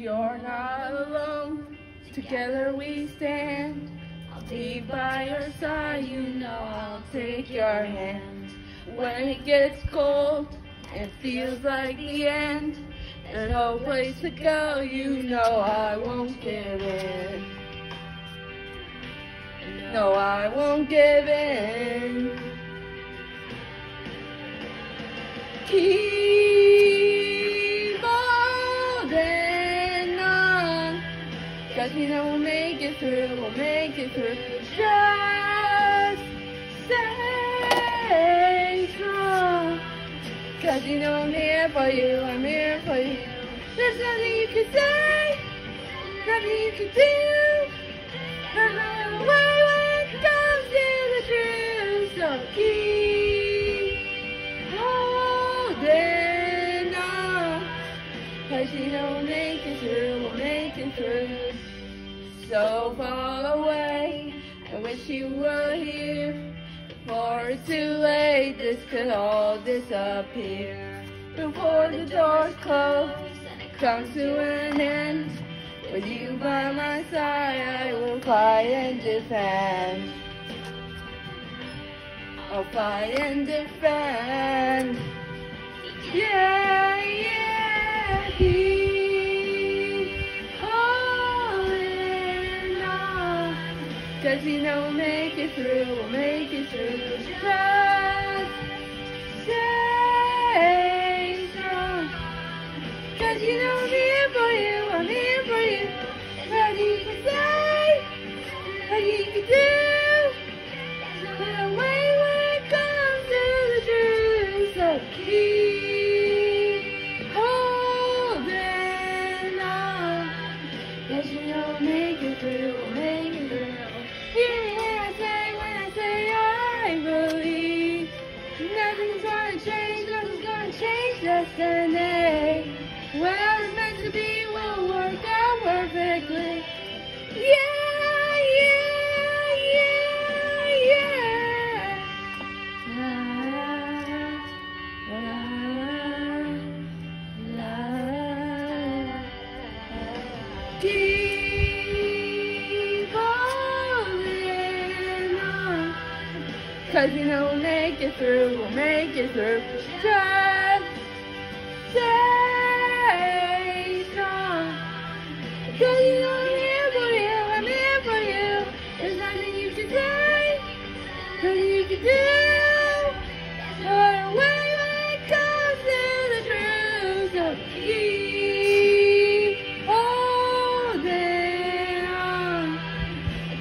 You're not alone, together we stand. I'll be by your side, you know I'll take your hand. When it gets cold and feels like the end, there's no place to go, you know I won't give in. No, I won't give in. Keep Cause you know we'll make it through, we'll make it through. Just stay strong. Cause you know I'm here for you, I'm here for you. There's nothing you can say, nothing you can do. No when it comes to the truth. So keep holding on. Cause you know we'll make it through, we'll make it through. So far away, I wish you were here. Before it's too late, this could all disappear. Before the doors close it comes to an end. With you by my side, I will fight and defend. I'll fight and defend. Yeah, Cause you know we'll make it through, we'll make it through. Just stay strong. Cause you know I'm here for you, I'm here for you. Nothing you can say, nothing you can do. Gonna change destiny. Whatever's meant to be will work out perfectly. Yeah, yeah, yeah, yeah. La, la, la, la. Keep holding on. Cause you know we'll make it through, we'll make it through. Just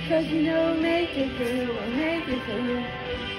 Cause you know we'll make it through, we'll make it through.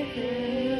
Africa.